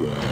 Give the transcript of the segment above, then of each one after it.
Yeah.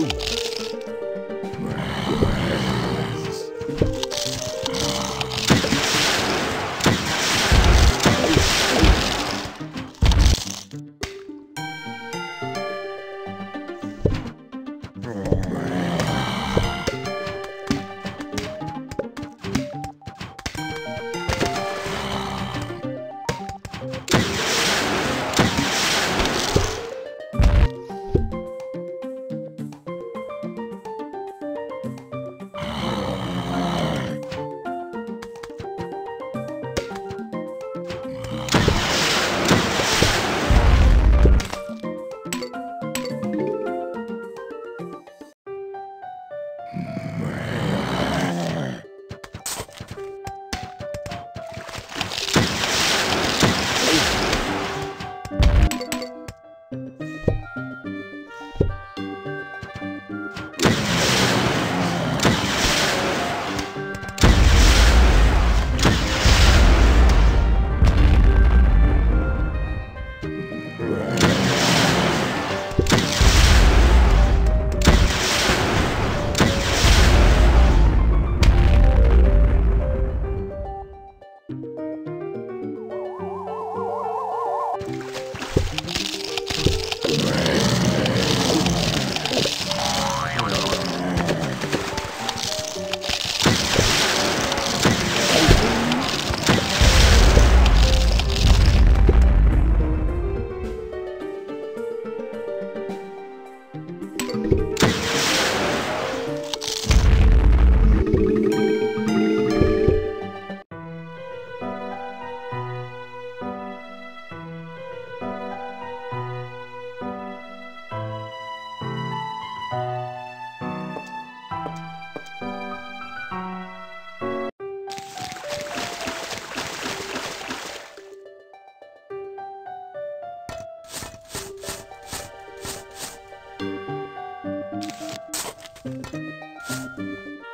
Saúde. Right. うん。